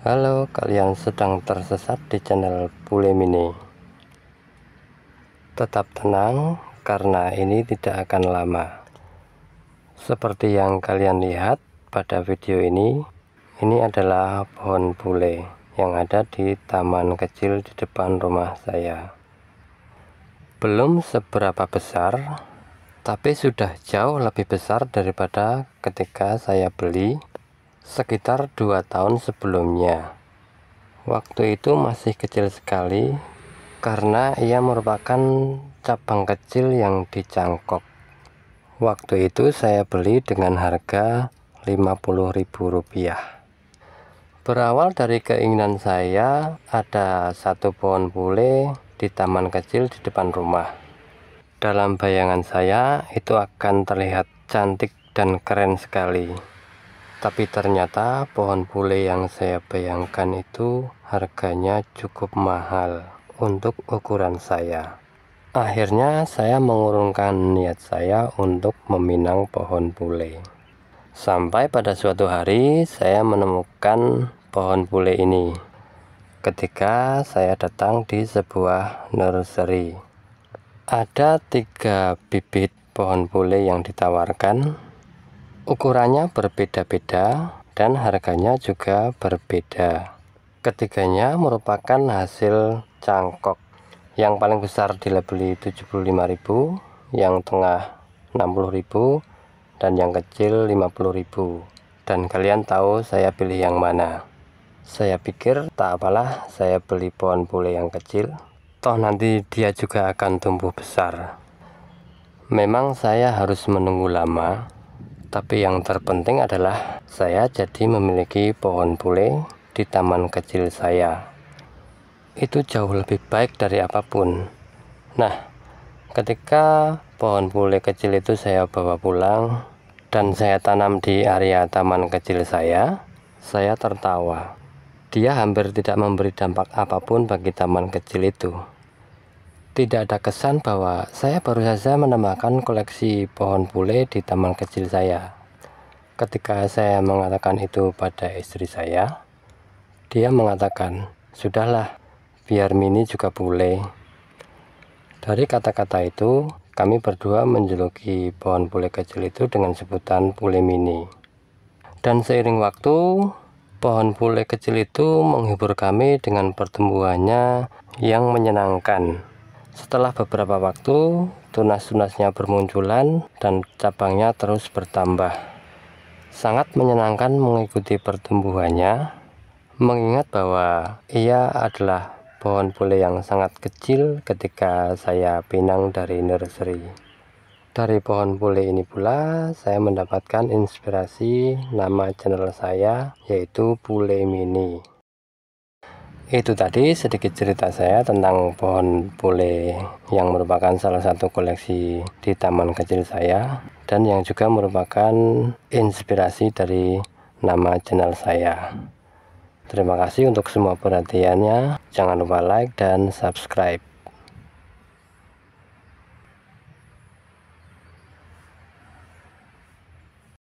Halo, kalian sedang tersesat di channel Bule Mini. Tetap tenang, karena ini tidak akan lama. Seperti yang kalian lihat pada video ini, ini adalah pohon bule yang ada di taman kecil di depan rumah saya. Belum seberapa besar, tapi sudah jauh lebih besar daripada ketika saya beli sekitar dua tahun sebelumnya. Waktu itu masih kecil sekali karena ia merupakan cabang kecil yang dicangkok. Waktu itu saya beli dengan harga Rp50.000. Berawal dari keinginan saya ada satu pohon bule di taman kecil di depan rumah. Dalam bayangan saya itu akan terlihat cantik dan keren sekali tapi ternyata pohon bule yang saya bayangkan itu harganya cukup mahal untuk ukuran saya. Akhirnya saya mengurungkan niat saya untuk meminang pohon bule. Sampai pada suatu hari saya menemukan pohon bule ini ketika saya datang di sebuah nursery. Ada tiga bibit pohon bule yang ditawarkan Ukurannya berbeda-beda dan harganya juga berbeda. Ketiganya merupakan hasil cangkok. Yang paling besar dilabeli 75.000, yang tengah 60.000 dan yang kecil 50.000. Dan kalian tahu saya pilih yang mana? Saya pikir tak apalah saya beli pohon bule yang kecil. Toh nanti dia juga akan tumbuh besar. Memang saya harus menunggu lama tapi yang terpenting adalah saya jadi memiliki pohon bule di taman kecil saya. Itu jauh lebih baik dari apa pun. Nah, ketika pohon bule kecil itu saya bawa pulang dan saya tanam di area taman kecil saya, saya tertawa. Dia hampir tidak memberi dampak apa pun bagi taman kecil itu. Tidak ada kesan bahwa saya baru saja menambahkan koleksi pohon bule di taman kecil saya. Ketika saya mengatakan itu pada istri saya, dia mengatakan, "Sudahlah, biar Mini juga bule." Dari kata-kata itu, kami berdua menjuluki pohon bule kecil itu dengan sebutan bule mini. Dan seiring waktu, pohon bule kecil itu menghibur kami dengan pertumbuhannya yang menyenangkan. Setelah beberapa waktu, tunas-tunasnya bermunculan dan cabangnya terus bertambah. Sangat menyenangkan mengikuti pertumbuhannya, mengingat bahwa ia adalah pohon bule yang sangat kecil ketika saya pinang dari nursery. Dari pohon bule ini pula saya mendapatkan inspirasi nama channel saya yaitu Bule Mini. Itu tadi sedikit cerita saya tentang pohon bule yang merupakan salah satu koleksi di taman kecil saya dan yang juga merupakan inspirasi dari nama channel saya. Terima kasih untuk semua perhatiannya. Jangan lupa like dan subscribe.